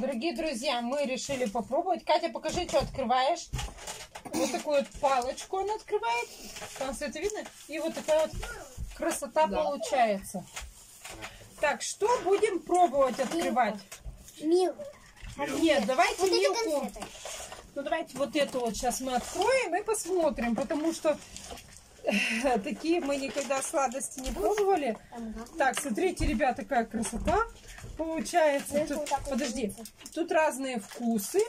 Дорогие друзья, мы решили попробовать. Катя, покажи, что открываешь. Вот такую вот палочку она открывает. Там все это видно? И вот такая вот красота Да. получается. Так, что будем пробовать открывать? Мил. Нет, давайте Вот милку. Ну давайте вот эту вот сейчас мы откроем и посмотрим, потому что такие мы никогда сладости не пробовали. Так, смотрите, ребята, какая красота получается. Тут- подожди, тут разные вкусы.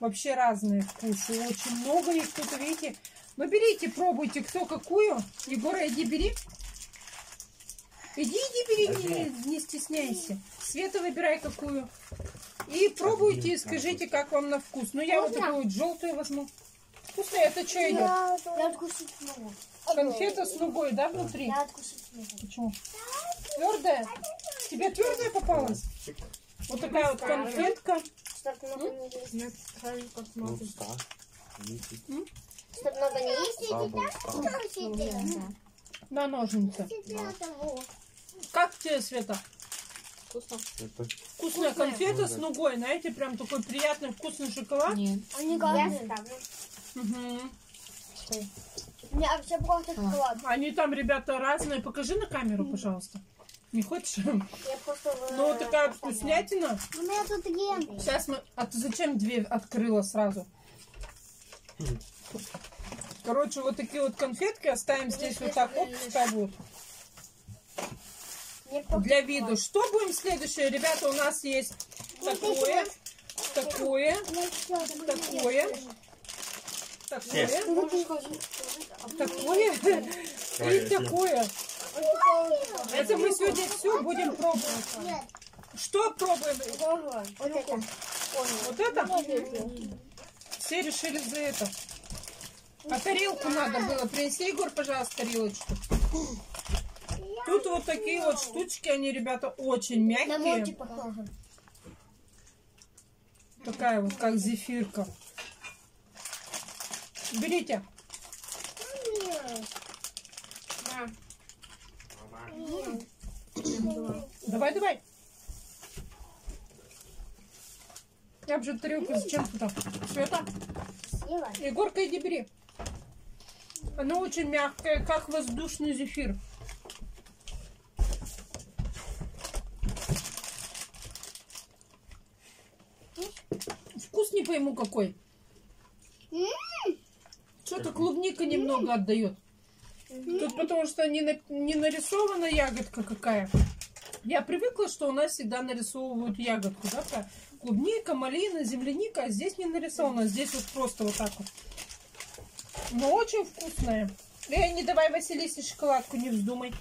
Вообще разные вкусы. Очень много их тут, видите. Ну, берите, пробуйте, кто какую. Егора, иди бери. Иди, иди, бери, не, не стесняйся. Света, выбирай какую. И пробуйте, и скажите, как вам на вкус. Ну, я вот такую вот желтую возьму. Вкусно, это что идет? Я, откусить могу. Конфета с нугой, да, внутри? Я откусить могу. Почему? Твердая? Тебе твердая попалась? Вот такая вот конфетка. Чтоб много не есть. Нет, правильно как Ну, смотришь. ста. Десять. Чтоб много не есть. На ножницы. Как тебе, Света? Вкусно. Вкусная конфета с нугой. Знаете, прям такой приятный вкусный шоколад. Нет. Они газные. Я ставлю. Мгм. У меня все просто шоколад. Они там, ребята, разные. Покажи на камеру, пожалуйста. Не хочешь? Я просто... Ну, такая вот вкуснятина. У меня тут генты. Сейчас мы... А ты зачем дверь открыла сразу? Короче, вот такие вот конфетки оставим здесь вот так пускай будут. Для виду. Что будем следующее? Ребята, у нас есть такое, такое, такое, такое, такое и такое. Это мы сегодня все будем пробовать. Что пробуем? Вот это. Вот это? Все решили за это. А тарелку надо было. Принеси, Егор, пожалуйста, тарелочку. Тут вот такие вот штучки, они, ребята, очень мягкие. Такая вот, как зефирка. Берите. Давай, давай. Я же тарелку зачем туда? Света? Егорка, иди бери. Оно очень мягкое, как воздушный зефир. Вкус не пойму какой. Что-то клубника немного отдает. Тут потому что не, на- не нарисована ягодка какая. Я привыкла, что у нас всегда нарисовывают ягодку, да, про клубника, малина, земляника, а здесь не нарисовано, здесь вот просто вот так вот. Но очень вкусная. Эй, не давай Василисе шоколадку, не вздумай.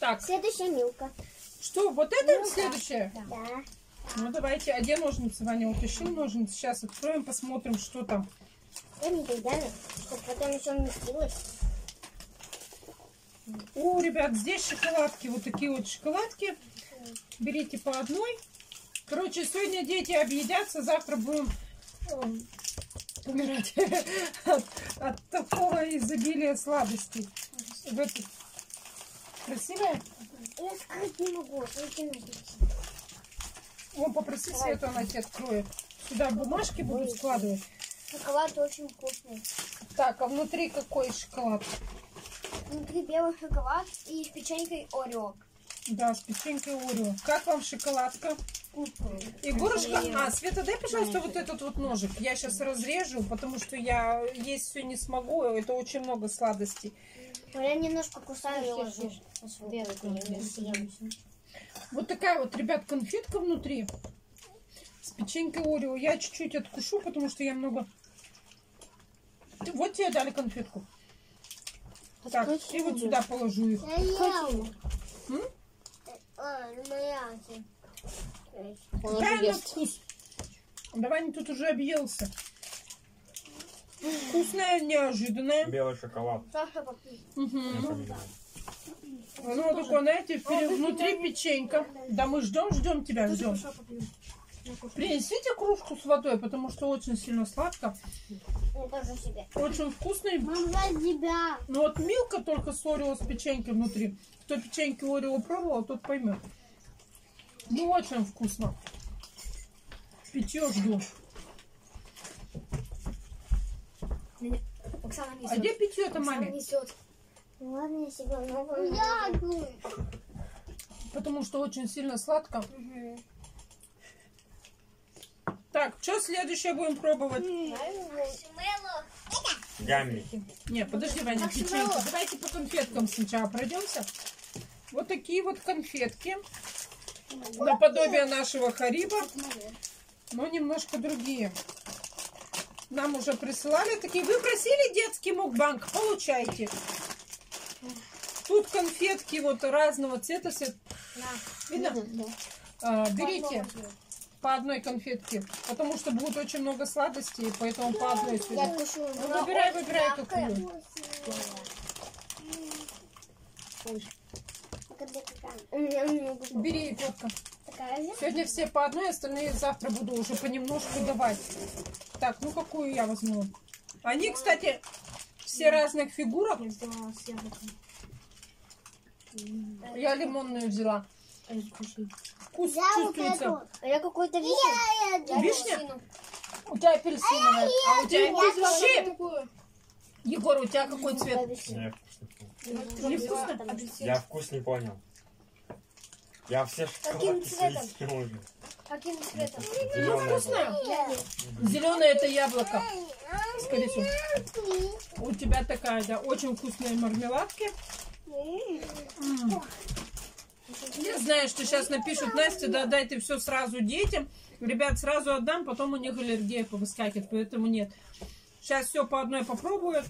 Так, Следующая милка. что, вот это следующее? Да. Ну давайте, а где ножницы, Ваня? Утащи ножницы, сейчас откроем, посмотрим, что там. Чтобы потом еще вместилось. О, ребят, здесь шоколадки, вот такие вот шоколадки. Берите по одной. Короче, сегодня дети объедятся, завтра будем эм, умирать от, от такого изобилия сладостей. В этой- Красивая? Я сказать не могу. О, попроси Свету, она тебе откроет. Сюда бумажки буду складывать. Шоколад очень вкусный. Так, а внутри какой шоколад? Внутри белый шоколад и с печенькой Орео. Да, с печенькой Орео. Как вам шоколадка? Егорушка, а, Света, дай, пожалуйста, вот этот вот ножик. Я сейчас разрежу, потому что я есть все не смогу. Это очень много сладостей. Я немножко кусаю Вот такая вот, ребят, конфетка внутри. С печенькой Орео. Я чуть-чуть откушу, потому что я много... Ты- Вот тебе дали конфетку. Так, и вот сюда положу их. М? А, на ест. вкус? Давай не тут уже объелся. Вкусная, неожиданная. Белый шоколад. Мгм. Ну, такое, знаете, впере- внутри печенька. Да мы ждем, ждем тебя, ждем. Принесите кружку с водой, потому что очень сильно сладко. Очень вкусный. Мам, за тебя. Ну вот Милка только с Орео с печенькой внутри. Кто печеньки Орео пробовал, тот поймет. Ну, очень вкусно. Питье жду. Оксана А где питье-то, Оксана маме? несет. Ну ладно, я себе новую. Я Потому что очень сильно сладко. Так, что следующее будем пробовать? Ями. Не, подожди, Ваня, печеньки. Давайте по конфеткам сначала пройдемся. Вот такие вот конфетки. Наподобие нашего Хариба, но немножко другие. Нам уже присылали такие. Вы просили детский мукбанк? Получайте. Тут конфетки вот разного цвета. Видно? А, берите по одной конфетке, потому что будет очень много сладостей, поэтому по одной Я сюда. кушу. Ну, выбирай, выбирай какую. Бери, же? Сегодня все по одной, остальные завтра буду уже понемножку давать. Так, ну какую я возьму? Они, кстати, все разных фигурок. Я лимонную взяла. А. Вкус Я чувствуется. А я какой-то вишню. Вишня? У тебя апельсиновая. А у тебя вообще... Егор, у тебя какой цвет? Я вкус Не вкусно? Я вкус не понял. Я все Каким цветом? Каким цветом? Ну, вкусная. Зеленое это яблоко. Скорее всего. У тебя такая, да, очень вкусные мармеладки. М. Я знаю, что сейчас напишут, Настя, да, дай ты все сразу детям. Ребят, сразу отдам, потом у них аллергия повыскакивает, поэтому нет. Сейчас все по одной попробую.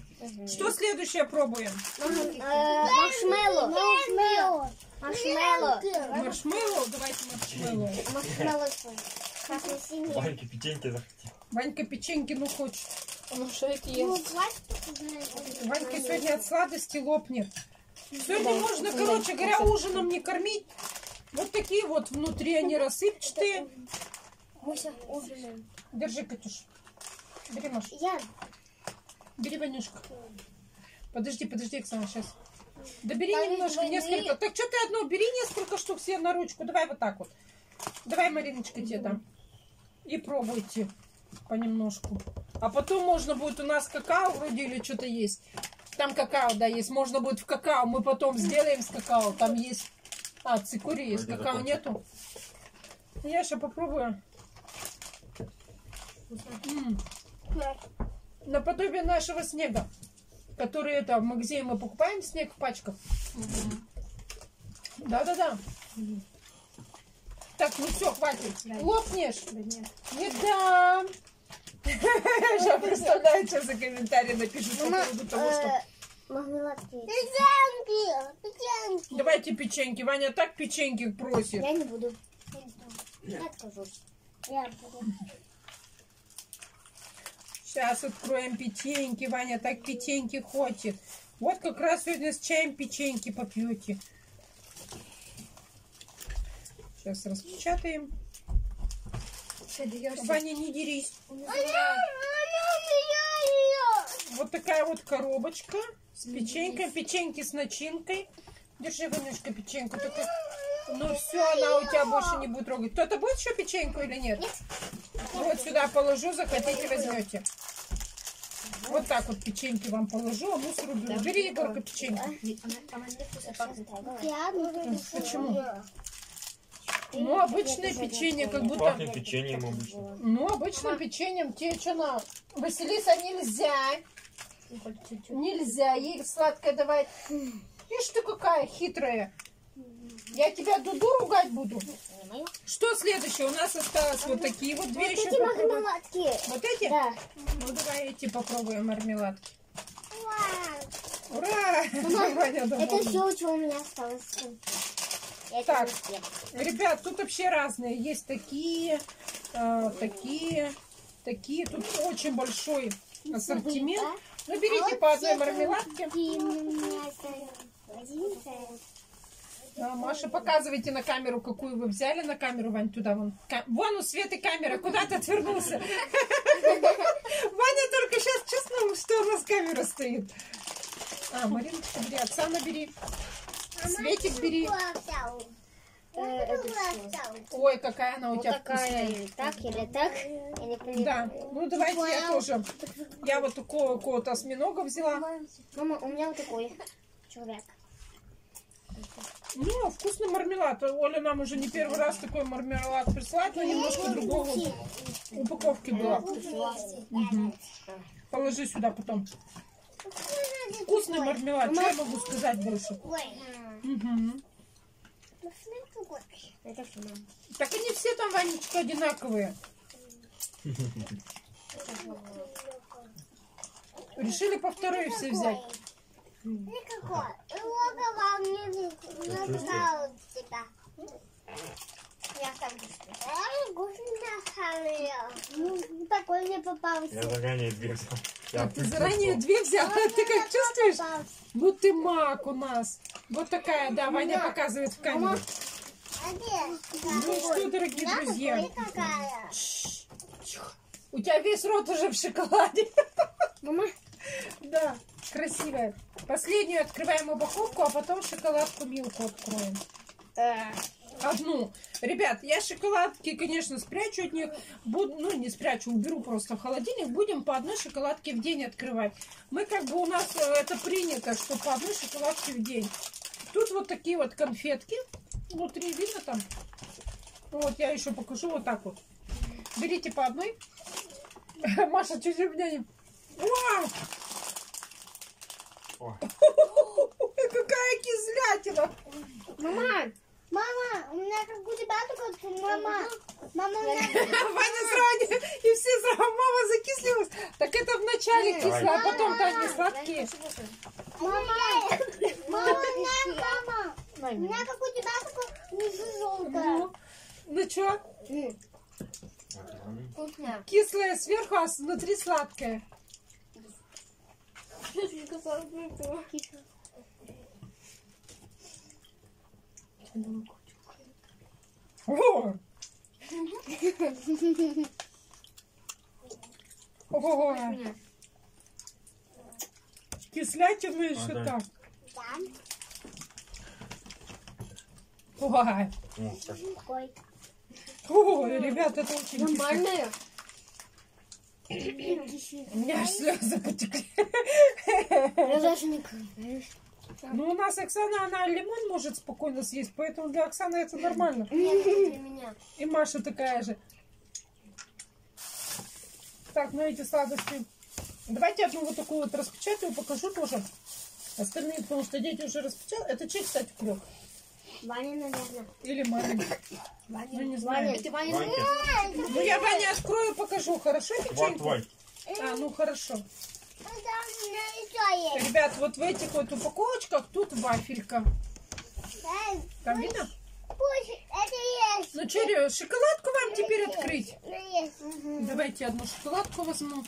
Что следующее пробуем? Маршмеллоу. Маршмеллоу. Маршмеллоу. Маршмеллоу? Давайте маршмеллоу. Маршмеллоу. Ванька печеньки захотел. Ванька печеньки, ну хочет. Ну, что это есть? Ванька сегодня от сладости лопнет. Сегодня можно, короче говоря, ужином не кормить. Вот такие вот внутри они рассыпчатые. Муся, ужинаем. Держи, Катюш. Бери, Маш. Я. Бери, Ванюшка. Подожди, подожди, Оксана, сейчас. Да бери Там немножко, двойные. несколько. Так что ты одно, бери несколько штук себе на ручку. Давай вот так вот. Давай, Мариночка, тебе дам. И пробуйте понемножку. А потом можно будет у нас какао вроде или что-то есть. Там какао, да, есть. Можно будет в какао. Мы потом сделаем с какао. Там есть... А, цикури есть. Вроде Какао нету. Я сейчас попробую. М. Наподобие нашего снега, который это в магазине мы покупаем снег в пачках. Да-да-да. Так, ну все, хватит. Лопнешь? Да нет. Не дам. Я представляю, что за комментарии напишут по поводу того, что... Мармеладки. Давайте печеньки. Ваня так печеньки просит. Я не буду. Я откажусь. Я буду. Сейчас откроем печеньки. Ваня так печеньки хочет. Вот как раз сегодня с чаем печеньки попьете. Сейчас распечатаем. Что, даешься? Ваня, не дерись. Вот такая вот коробочка с печенькой. Печеньки с начинкой. Держи, Ванюшка, печеньку. Только... Ну все, она у тебя больше не будет трогать. Кто-то будет еще печеньку или нет? Вот сюда положу, захотите, возьмете. Вот так вот печеньки вам положу, а мусор уберу. Бери, Егорка, печеньку. Почему? Ну, обычное печенье, как будто... Пахнет печеньем обычно. Ну, обычным печеньем тебе что на... Василиса, нельзя. Нельзя, ей сладкое давать. Ишь ты какая хитрая. Я тебя Дуду ругать буду. Что следующее? У нас осталось вот такие вот две еще Эти попробуем. мармеладки. Вот эти? Да. Ну давай эти попробуем мармеладки. Ура! Ваня Это довольна. все, что у меня осталось. Я Так. Ребят, тут вообще разные. Есть такие, э, такие, такие. Тут очень большой ассортимент. Ну, берите по одной мармеладке. А, Маша, показывайте на камеру, какую вы взяли на камеру, Вань, туда вон. Ка- Вон у Светы камера, куда ты отвернулся? Ваня только сейчас чувствовал, что у нас камера стоит. А, Мариночка, бери, Оксана, бери. Светик, бери. Ой, какая она у Вот тебя такая вкусная. так, или так. Я не понимаю. Да, ну давайте я тоже. Я вот такого какого-то осьминога взяла. Мама, у меня вот такой человек. Ну, вкусный мармелад. Оля нам уже не первый раз такой мармелад присылает, но немножко другого упаковки была. Мгм. Положи сюда потом. Вкусный мармелад, что я могу сказать больше? Мгм. Это все, мама. Так они все там, Ванечка, одинаковые. Решили по второй все взять. Никакой. Лого вам не тебя. Я Ну, такой не попался. Я заранее две взял. Я А ты заранее две взяла, ты как чувствуешь? Ну ты маг у нас. Вот такая, да, Ваня показывает в камеру. Ну что, дорогие Да, друзья, у тебя весь рот уже в шоколаде. Мама, Да, красивая. Последнюю открываем упаковку, а потом шоколадку Милку откроем. э, Одну. Ребят, я шоколадки, конечно, спрячу от них. Буду, ну, не спрячу, уберу просто в холодильник. Будем по одной шоколадке в день открывать. Мы как бы у нас э, это принято, что по одной шоколадке в день. Тут вот такие вот конфетки. Внутри видно там? Вот, я еще покажу вот так вот. Берите по одной. Маша, чуть у меня не... Ой. Какая кислятина! мама, Мама, у меня как у тебя такой, мама, мама, у меня Ваня сразу, и все сразу, мама закислилась. Так это вначале кисло, а потом-то они сладкие. Мама, мама, мама, у меня как у тебя внизу желтое. Ну, ну что. Вкусно. кислое сверху, а внутри сладкое. О! О, Кислятина еще Ага. так. Да, Ой, О, ой, ребят, это очень кисло. Нормальная. У меня аж слезы потекли. Я даже не. Ну, у нас Оксана, она лимон может спокойно съесть, поэтому для Оксаны это нормально. Нет, для меня. И Маша такая же. Так, ну эти сладости. Давайте одну вот такую вот распечатаю, покажу тоже. Остальные, потому что дети уже распечатали. Это чей, кстати, клёв? Ваня, наверное. Или мамин? Ваня, Ну, не знаю. Ваня, ты Ваня Ванька? Ну, я Ваня открою, покажу. Хорошо, вот печеньку? твой. А, ну хорошо. Это. Ребят, вот в этих вот упаковочках тут вафелька. Там видно? Это. Ну, что, шоколадку вам теперь открыть? Ну. Давайте одну шоколадку возьму.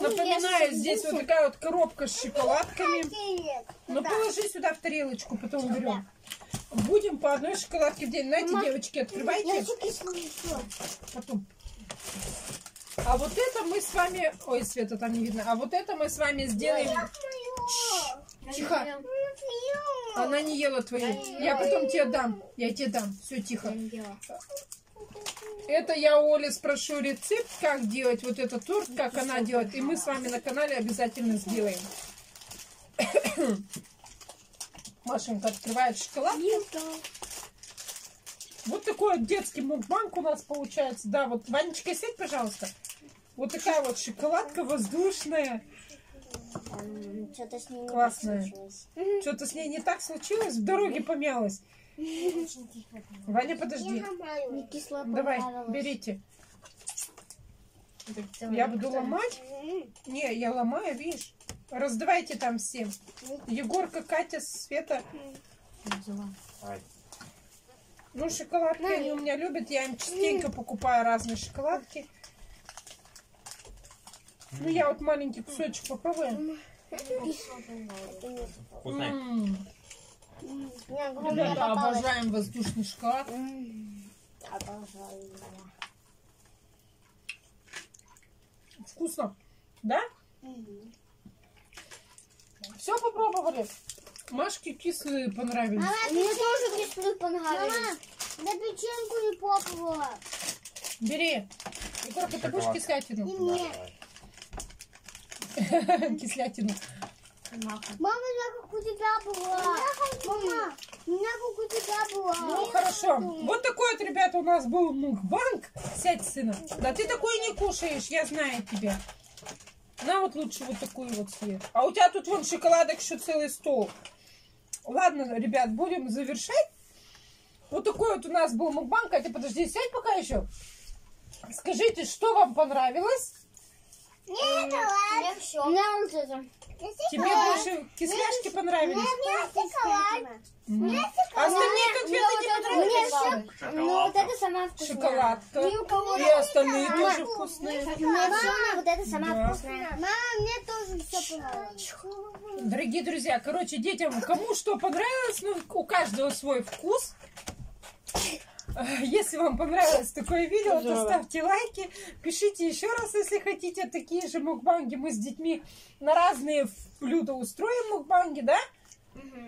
Напоминаю, здесь вот такая вот коробка с шоколадками. Ну, положи сюда в тарелочку, потом берем. Будем по одной шоколадке в день. Знаете, Мама, девочки, открывайте. Потом. А вот это мы с вами... Ой, Света там не видно. А вот это мы с вами сделаем... Тихо. Она не ела твою. Я потом тебе дам. Я тебе дам. Все, тихо. Это я у Оли спрошу рецепт, как делать вот этот торт, как она делает. И мы с вами на канале обязательно сделаем. Машенька открывает шоколад. Вот такой вот детский мукбанк у нас получается. Да, вот, Ванечка, сядь, пожалуйста. Вот такая вот шоколадка воздушная. Что-то с ней не Классная. случилось. Что-то с ней не так случилось, в дороге помялась. Ваня, подожди. Давай, берите. Я буду ломать. Не, я ломаю, видишь. Раздавайте там всем. Егорка, Катя, Света. Ну, шоколадки они у меня любят. Я им частенько покупаю разные шоколадки. Ну, я вот маленький кусочек попробую. Вкусная. Ребята, попалась. обожаем воздушный шоколад. М, Обожаю его. Вкусно. Да? Все попробовали? Машке кислые понравились. Мне тоже кислые Мама, понравились. я печенку не попробовала. Бери. Егорка, ты будешь кислятину? Нет. Кислятину. Мама, я как у тебя была. Мама, у меня как у тебя была. Ну, хорошо. Вот такой вот, ребята, у нас был мукбанк. Сядь, сына. Да ты такой не кушаешь, я знаю тебя. На вот лучше вот такую вот съешь. А у тебя тут вон шоколадок еще целый стол. Ладно, ребят, будем завершать. Вот такой вот у нас был мукбанк. Катя, подожди, сядь пока еще. Скажите, что вам понравилось? Нет, шоколад. Мне все. Мне вот это. Тебе больше кисляшки понравились? Мгм. А остальные конфеты не понравились? Мне Ну, вот это самая вкусная. Шоколадка. И остальные тоже вкусные. Мне все, вот это самая Да. вкусная. Мама, мне тоже все понравилось. Дорогие друзья, короче, детям кому что понравилось, ну, у каждого свой вкус. Если вам понравилось такое видео, то ставьте лайки, пишите еще раз, если хотите такие же мукбанги. Мы с детьми на разные блюда устроим мукбанги, да?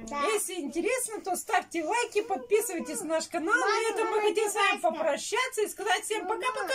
Да. Если интересно, то ставьте лайки, подписывайтесь на наш канал. На этом мы хотим с вами попрощаться и сказать всем пока-пока!